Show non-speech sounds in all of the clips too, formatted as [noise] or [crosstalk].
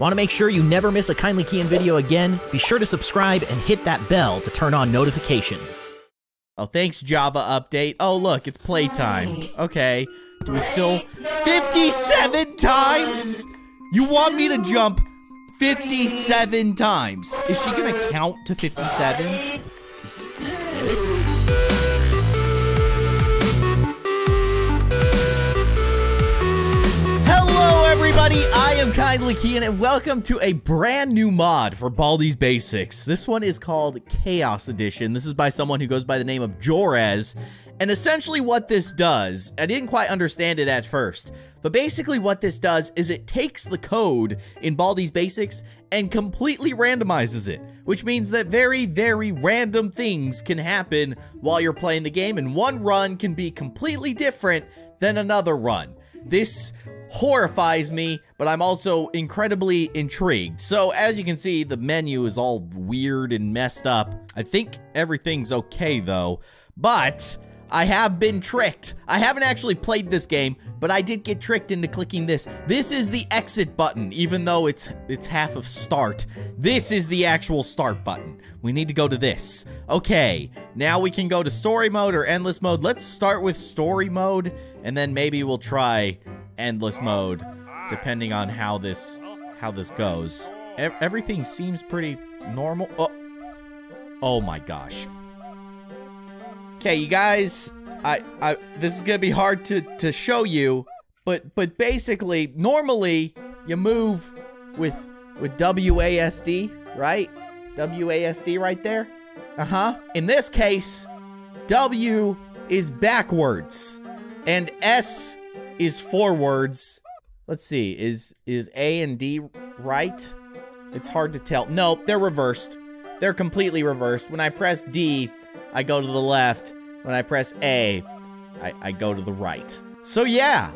Want to make sure you never miss a Kindly Keyin video again? Be sure to subscribe and hit that bell to turn on notifications. Oh, thanks, Java update. Oh, look, it's playtime. Okay. Do we still... 57 times?! You want me to jump 57 times? Is she gonna count to 57? Hello, everybody. I am Kindly Keyin, and welcome to a brand new mod for Baldi's Basics. This one is called Chaos Edition. This is by someone who goes by the name of JorreZ. And essentially what this does, I didn't quite understand it at first, but basically what this does is it takes the code in Baldi's Basics and completely randomizes it, which means that very, very random things can happen while you're playing the game, and one run can be completely different than another run. This horrifies me, but I'm also incredibly intrigued. So as you can see, the menu is all weird and messed up. I think everything's okay though, but I have been tricked. I haven't actually played this game, but I did get tricked into clicking this. This is the exit button, even though it's it's half of start. This is the actual start button. We need to go to this. Okay, now we can go to story mode or endless mode. Let's start with story mode, and then maybe we'll try endless mode, depending on how this how this goes. E everything seems pretty normal. Oh, oh my gosh. Okay, you guys, I, I, this is gonna be hard to, to show you, but, but basically, normally, you move with, with WASD, right? WASD right there? Uh-huh. In this case, W is backwards, and S is forwards. Let's see, is, is A and D right? It's hard to tell. No, they're reversed. They're completely reversed. When I press D, I go to the left. When I press A, I, I go to the right. So yeah,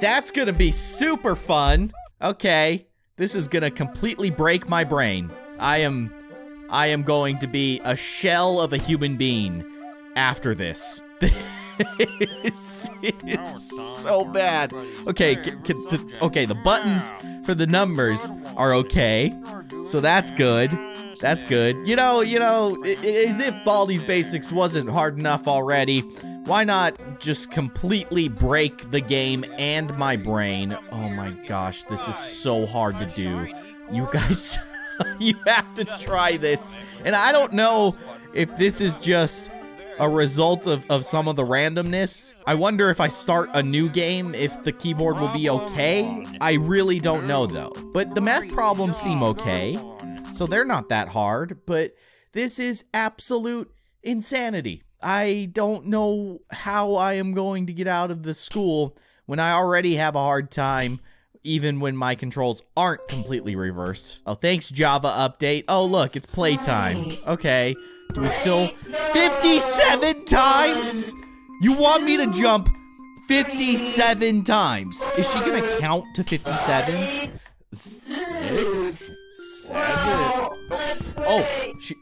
that's gonna be super fun. Okay, this is gonna completely break my brain. I am, I am going to be a shell of a human being after this. [laughs] [laughs] it's, it's so bad. Okay, the, okay, the buttons for the numbers are okay, so that's good. That's good. You know, you know, as if Baldi's Basics wasn't hard enough already, why not just completely break the game and my brain? Oh my gosh, this is so hard to do. You guys, [laughs] you have to try this. And I don't know if this is just a result of, of some of the randomness. I wonder if I start a new game, if the keyboard will be okay. I really don't know though. But the math problems seem okay so they're not that hard, but this is absolute insanity. I don't know how I am going to get out of this school when I already have a hard time even when my controls aren't completely reversed. Oh, thanks Java update. Oh, look, it's playtime. Okay. Do we still 57 times? You want me to jump 57 times? Is she to count to 57? Six? Seven. Oh, she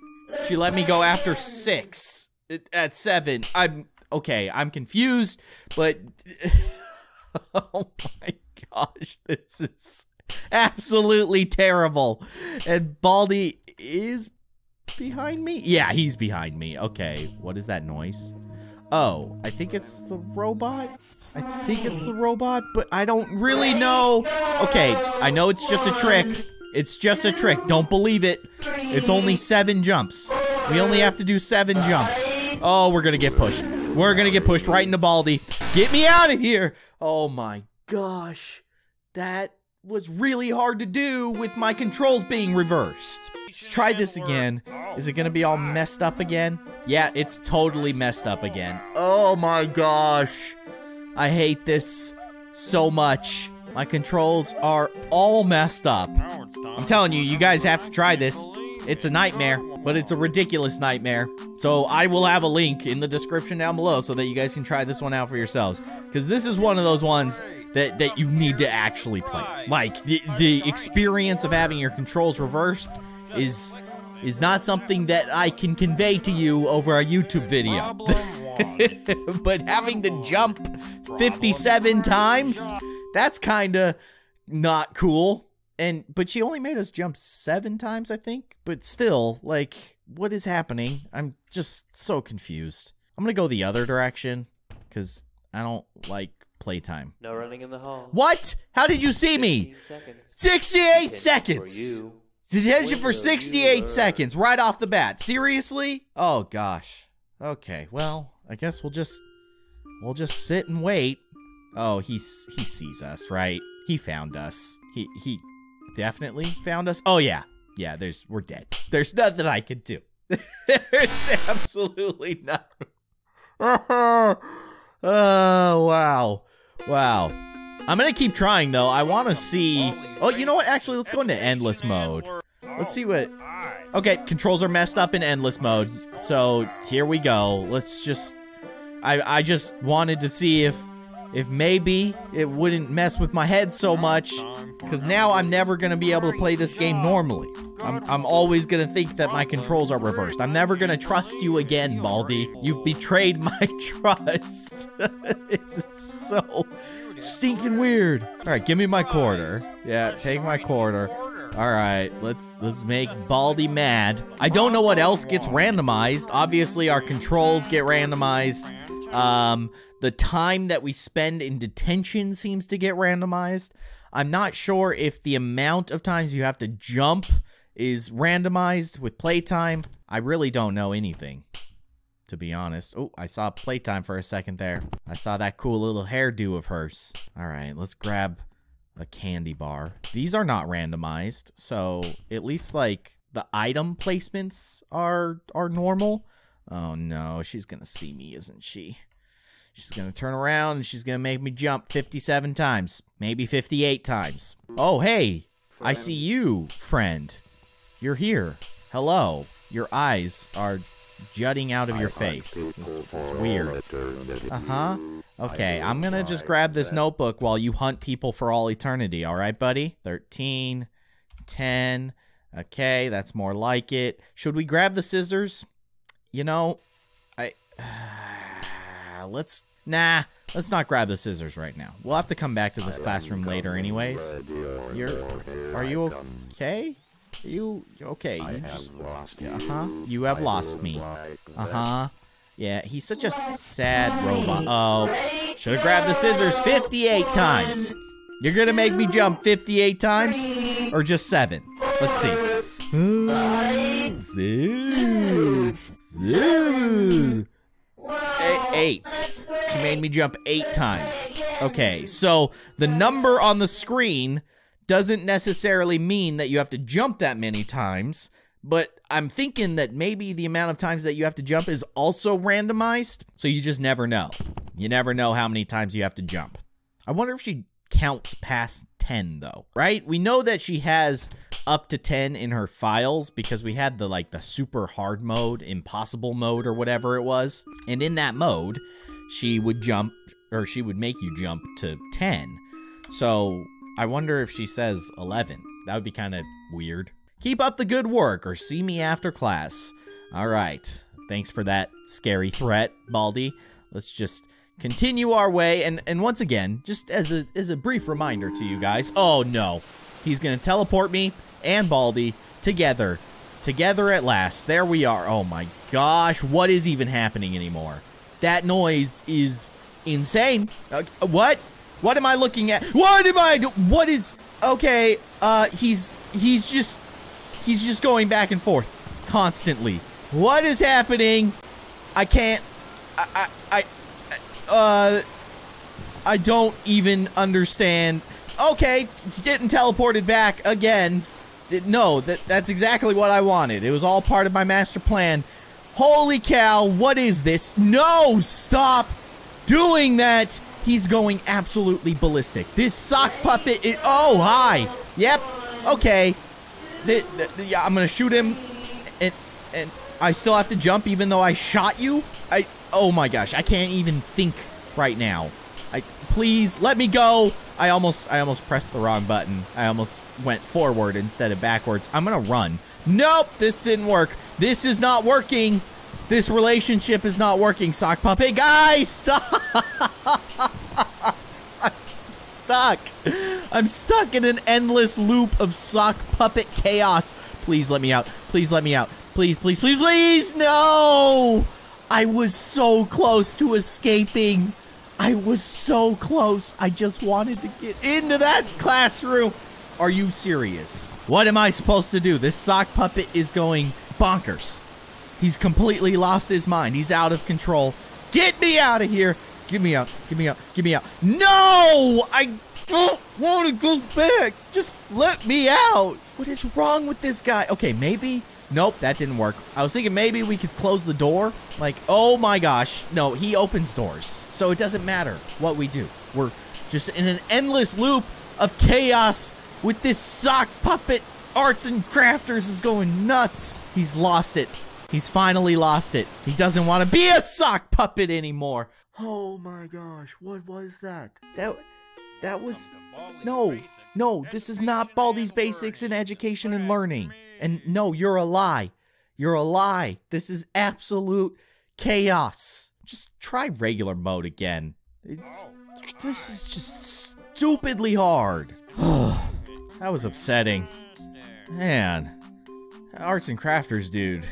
she let me go after six at seven. I'm okay. I'm confused, but [laughs] oh my gosh, this is absolutely terrible. And Baldi is behind me. Yeah, he's behind me. Okay, what is that noise? Oh, I think it's the robot. I think it's the robot, but I don't really know. Okay, I know it's just a trick. It's just a trick. Don't believe it. It's only seven jumps. We only have to do seven jumps. Oh, we're gonna get pushed. We're gonna get pushed right into Baldi. Get me out of here! Oh my gosh. That was really hard to do with my controls being reversed. Let's try this again. Is it gonna be all messed up again? Yeah, it's totally messed up again. Oh my gosh. I hate this so much. My controls are all messed up. I'm telling you, you guys have to try this. It's a nightmare, but it's a ridiculous nightmare. So I will have a link in the description down below so that you guys can try this one out for yourselves. Because this is one of those ones that, that you need to actually play. Like, the, the experience of having your controls reversed is is not something that I can convey to you over a YouTube video. [laughs] but having to jump 57 times, that's kind of not cool. and but she only made us jump seven times, I think. But still, like, what is happening? I'm just so confused. I'm gonna go the other direction because I don't like playtime. No running in the hall. What? How did you see me? 15 seconds. 68 For seconds. Detention for Will you 68 seconds right off the bat. Seriously? Oh gosh. Okay. Well, I guess we'll just we'll just sit and wait. Oh, he's he sees us, right? He found us. He he definitely found us. Oh yeah. Yeah, there's we're dead. There's nothing I can do. [laughs] there's absolutely nothing. [laughs] oh, wow. Wow. I'm to keep trying though. I want to see Oh, you know what? Actually, let's go into endless mode. Let's see what Okay, controls are messed up in endless mode. So, here we go. Let's just I I just wanted to see if if maybe it wouldn't mess with my head so much cuz now I'm never going to be able to play this game normally. I'm I'm always going to think that my controls are reversed. I'm never going to trust you again, Baldi. You've betrayed my [laughs] trust. [laughs] is so stinking weird. All right, give me my quarter. Yeah, take my quarter. All right, let's let's make Baldi mad. I don't know what else gets randomized. Obviously, our controls get randomized. Um, the time that we spend in detention seems to get randomized. I'm not sure if the amount of times you have to jump is randomized with playtime. I really don't know anything, to be honest. Oh, I saw playtime for a second there. I saw that cool little hairdo of hers. All right, let's grab a candy bar. These are not randomized, so at least like the item placements are are normal. Oh no, she's gonna see me, isn't she? She's gonna turn around and she's gonna make me jump 57 times, maybe 58 times. Oh hey, I see you, friend. You're here. Hello. Your eyes are jutting out of your face. It's, it's weird. Uh huh. Okay, I'm gonna just grab this notebook while you hunt people for all eternity, alright, buddy? 13, 10. Okay, that's more like it. Should we grab the scissors? You know, I. [sighs] let's. Nah, let's not grab the scissors right now. We'll have to come back to this classroom later, anyways. You're. Are you okay? Are you okay? You just. Uh huh. You have lost me. Uh huh. Yeah, he's such a sad robot. Oh, should have grabbed the scissors 58 times. You're gonna make me jump 58 times? Or just seven? Let's see. Zoo. Zoo. A- Eight. She made me jump eight times. Okay, so the number on the screen doesn't necessarily mean that you have to jump that many times, but I'm thinking that maybe the amount of times that you have to jump is also randomized, so you just never know. You never know how many times you have to jump. I wonder if she counts past 10 though, right? We know that she has up to 10 in her files because we had the like the super hard mode, impossible mode or whatever it was. And in that mode, she would jump or she would make you jump to 10. So, I wonder if she says 11. That would be kind of weird. Keep up the good work or see me after class. All right. Thanks for that scary threat, Baldi. Let's just continue our way and and once again, just as a as a brief reminder to you guys. Oh no. He's going to teleport me and Baldi together. Together at last. There we are. Oh my gosh, what is even happening anymore? That noise is insane. Uh, what? What am I looking at? What am I do- What is Okay, uh he's he's just he's just going back and forth constantly. What is happening? I can't I I, I uh I don't even understand. Okay, getting teleported back again. No, that that's exactly what I wanted. It was all part of my master plan. Holy cow, what is this? No, stop doing that. He's going absolutely ballistic. This sock puppet is Oh, hi. Yep. Okay. The, the, the- yeah, I'm going to shoot him and and I still have to jump even though I shot you? I Oh my gosh, I can't even think right now. I please let me go. I almost I almost pressed the wrong button. I almost went forward instead of backwards. I'm going to run. Nope, this didn't work. This is not working. This relationship is not working, sock puppet. Guys, stop. I'm stuck. I'm stuck in an endless loop of sock puppet chaos. Please let me out. Please let me out. Please, please, please, please. No! I was so close to escaping. I was so close. I just wanted to get into that classroom. Are you serious? What am I supposed to do? This sock puppet is going bonkers. He's completely lost his mind. He's out of control. Get me out of here. Get me out. Get me out. Get me out. No! I don't want to go back. Just let me out. What is wrong with this guy? Okay, maybe. Nope, that didn't work. I was thinking maybe we could close the door. Like, oh my gosh. No, he opens doors. So it doesn't matter what we do. We're just in an endless loop of chaos with this sock puppet. Arts and Crafters is going nuts. He's lost it. He's finally lost it. He doesn't want to be a sock puppet anymore. Oh my gosh, what was that? That that was No, no, this is not Baldi's Basics in Education and Learning. And no, you're a lie. You're a lie. This is absolute chaos. Just try regular mode again. It's, this is just stupidly hard. [sighs] that was upsetting. Man, arts and crafters dude.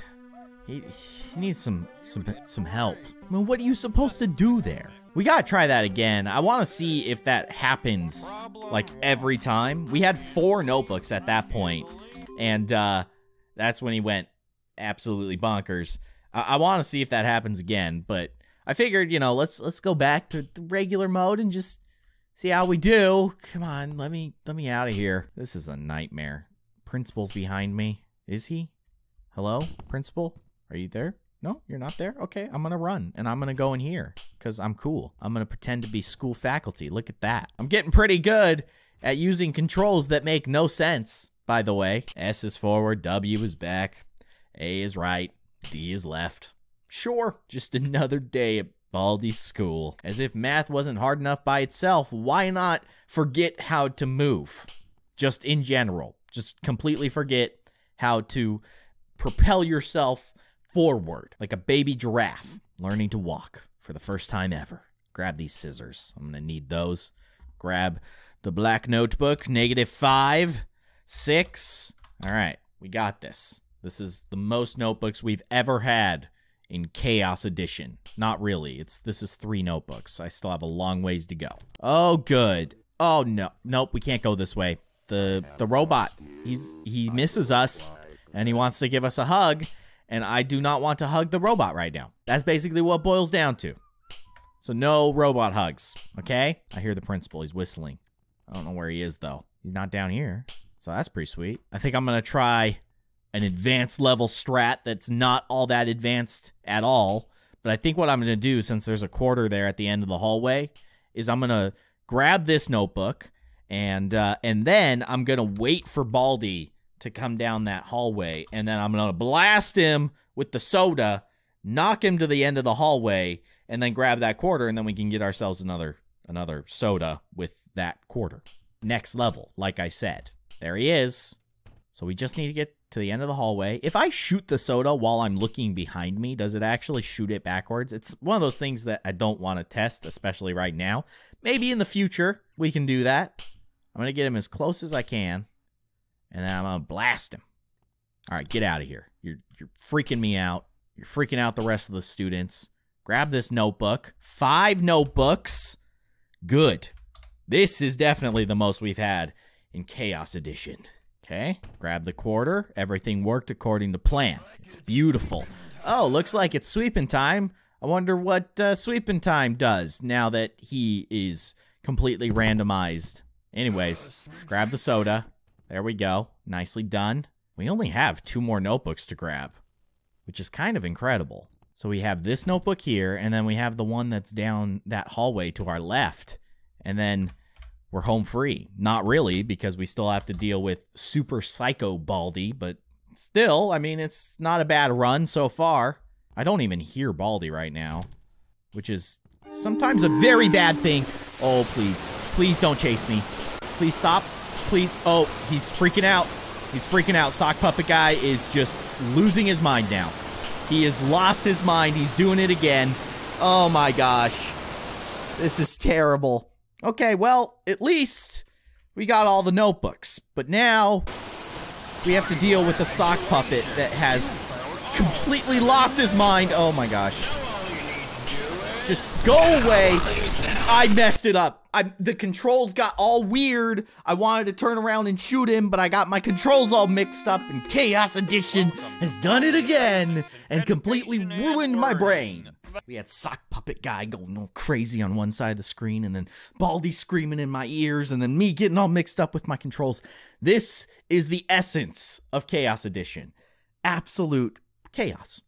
He, he needs some some some help. I mean, what are you supposed to do there? We gotta try that again. I want to see if that happens like every time. We had four notebooks at that point, and uh, that's when he went absolutely bonkers. I, I want to see if that happens again, but I figured, you know, let's let's go back to the regular mode and just see how we do. Come on, let me let me out of here. This is a nightmare. Principal's behind me. Is he? Hello, principal? Are you there? No, you're not there? Okay, I'm gonna run and I'm gonna go in here because I'm cool. I'm gonna pretend to be school faculty. Look at that. I'm getting pretty good at using controls that make no sense, by the way. S is forward, W is back, A is right, D is left. Sure, just another day at Baldi's school. As if math wasn't hard enough by itself, why not forget how to move? Just in general. Just completely forget how to propel yourself forward like a baby giraffe learning to walk for the first time ever. Grab these scissors. I'm going to need those. Grab the black notebook, negative five, six. All right, we got this. This is the most notebooks we've ever had in Chaos Edition. Not really. It's this is three notebooks. I still have a long ways to go. Oh, good. Oh no, nope. We can't go this way. The the robot. He's he misses us, and he wants to give us a hug, and I do not want to hug the robot right now. That's basically what boils down to. So no robot hugs, okay? I hear the principal. He's whistling. I don't know where he is, though. He's not down here. So that's pretty sweet. I think I'm going to try an advanced level strat that's not all that advanced at all. But I think what I'm going to do, since there's a quarter there at the end of the hallway, is I'm going to grab this notebook and uh, and then I'm going to wait for Baldi to come down that hallway, and then I'm gonna blast him with the soda, knock him to the end of the hallway, and then grab that quarter, and then we can get ourselves another another soda with that quarter. Next level, like I said. There he is. So we just need to get to the end of the hallway. If I shoot the soda while I'm looking behind me, does it actually shoot it backwards? It's one of those things that I don't want to test, especially right now. Maybe in the future we can do that. I'm going to get him as close as I can and then I'm gonna blast him. All right, get out of here. You're you're freaking me out. You're freaking out the rest of the students. Grab this notebook. Five notebooks. Good. This is definitely the most we've had in Chaos Edition. Okay, grab the quarter. Everything worked according to plan. It's beautiful. Oh, looks like it's sweeping time. I wonder what uh, sweeping time does now that he is completely randomized. Anyways, grab the soda. There we go. Nicely done. We only have two more notebooks to grab, which is kind of incredible. So we have this notebook here, and then we have the one that's down that hallway to our left. And then we're home free. Not really, because we still have to deal with Super Psycho Baldi, but still, I mean, it's not a bad run so far. I don't even hear Baldi right now, which is sometimes a very bad thing. Oh, please. Please don't chase me. Please stop please. Oh, he's freaking out. He's freaking out. Sock Puppet Guy is just losing his mind now. He has lost his mind. He's doing it again. Oh my gosh. This is terrible. Okay, well, at least we got all the notebooks. But now we have to deal with a sock puppet that has completely lost his mind. Oh my gosh. Just go away. I messed it up. I the controls got all weird. I wanted to turn around and shoot him, but I got my controls all mixed up and Chaos Edition has done it again and completely ruined my brain. We had sock puppet guy going all crazy on one side of the screen, and then Baldi screaming in my ears, and then me getting all mixed up with my controls. This is the essence of Chaos Edition. Absolute chaos.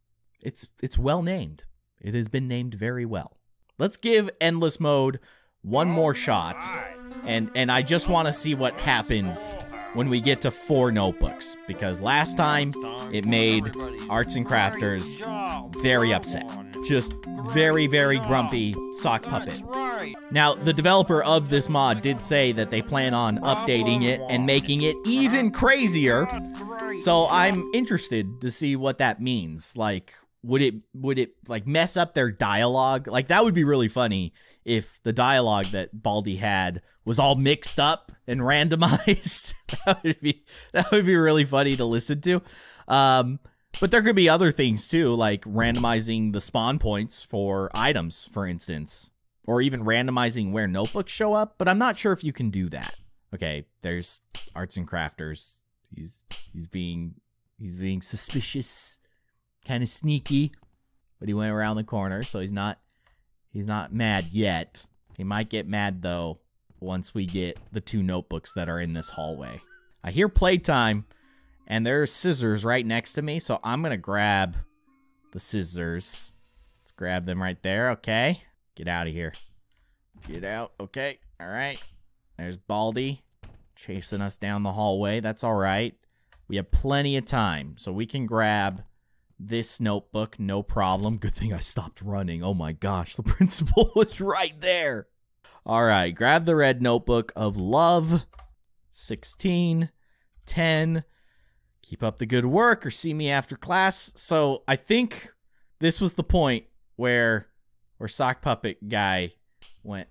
It's it's well named. It has been named very well. Let's give endless mode one more shot. And and I just want to see what happens when we get to four notebooks because last time it made arts and crafters very upset. Just very very grumpy sock puppet. Now, the developer of this mod did say that they plan on updating it and making it even crazier. So I'm interested to see what that means. Like would it would it like mess up their dialogue? Like that would be really funny if the dialogue that Baldi had was all mixed up and [laughs] randomized. that would be that would be really funny to listen to. Um, but there could be other things too, like randomizing the spawn points for items, for instance, or even randomizing where notebooks show up. But I'm not sure if you can do that. Okay, there's arts and crafters. He's he's being he's being suspicious kind of sneaky, but he went around the corner, so he's not he's not mad yet. He might get mad though once we get the two notebooks that are in this hallway. I hear playtime, and there's scissors right next to me, so I'm gonna grab the scissors. Let's grab them right there, okay? Get out of here. Get out, okay? Alright. There's Baldi chasing us down the hallway. That's alright. We have plenty of time, so we can grab this notebook, no problem. Good thing I stopped running. Oh my gosh, the [laughs] principal was right there. All right, grab the red notebook of love. 16, 10. Keep up the good work or see me after class. So I think this was the point where where sock puppet guy went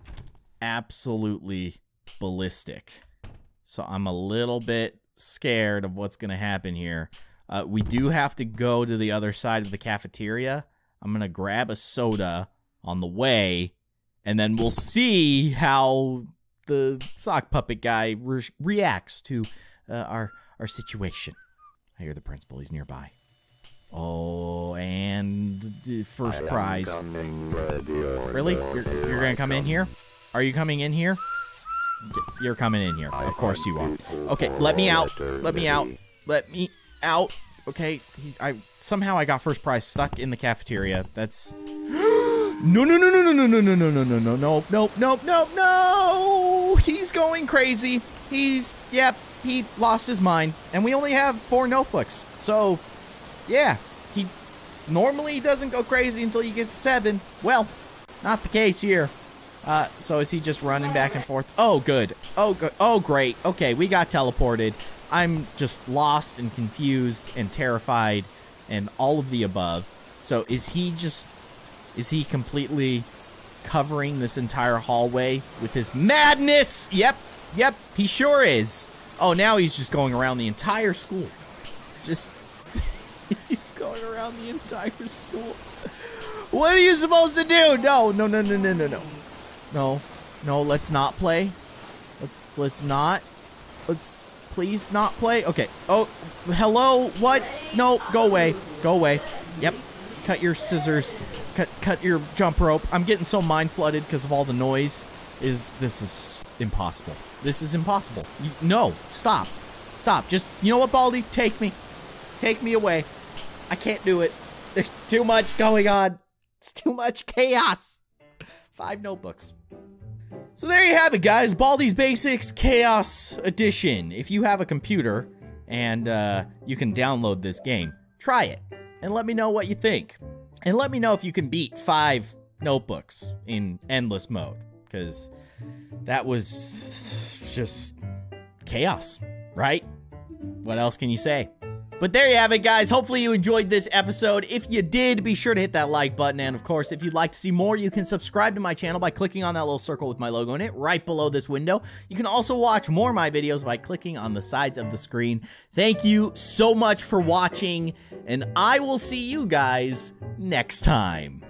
absolutely ballistic. So I'm a little bit scared of what's going to happen here. Uh, we do have to go to the other side of the cafeteria. I'm going to grab a soda on the way, and then we'll see how the sock puppet guy re reacts to uh, our, our situation. I hear the principal. He's nearby. Oh, and the first prize. Really? You're, you're going to come in here? Are you coming in here? You're coming in here. Of course you are. Okay, let me out. Let me out. Let me out. Okay, he's I somehow I got first prize stuck in the cafeteria. That's no no no no no no no no no no no no no nope nope nope no he's going crazy. He's yep, he lost his mind. And we only have four notebooks. So yeah, he normally doesn't go crazy until he gets seven. Well, not the case here. Uh, so is he just running back and forth? Oh, good. Oh, good. Oh, great. Okay, we got teleported. I'm just lost and confused and terrified and all of the above. So is he just is he completely covering this entire hallway with his madness? Yep. Yep, he sure is. Oh, now he's just going around the entire school. Just [laughs] he's going around the entire school. What are you supposed to do? No, no, no, no, no, no, no. No. No, let's not play. Let's let's not. Let's please not play? Okay. Oh, hello? What? No, go away. Go away. Yep. Cut your scissors. Cut cut your jump rope. I'm getting so mind flooded because of all the noise. Is this is impossible. This is impossible. You, no, stop. Stop. Just, you know what, Baldi? Take me. Take me away. I can't do it. There's too much going on. It's too much chaos. Five notebooks. So there you have it, guys. Baldi's Basics Chaos Edition. If you have a computer and uh, you can download this game, try it and let me know what you think. And let me know if you can beat five notebooks in endless mode, because that was just chaos, right? What else can you say? But there you have it, guys. Hopefully you enjoyed this episode. If you did, be sure to hit that like button. And of course, if you'd like to see more, you can subscribe to my channel by clicking on that little circle with my logo in it right below this window. You can also watch more of my videos by clicking on the sides of the screen. Thank you so much for watching, and I will see you guys next time.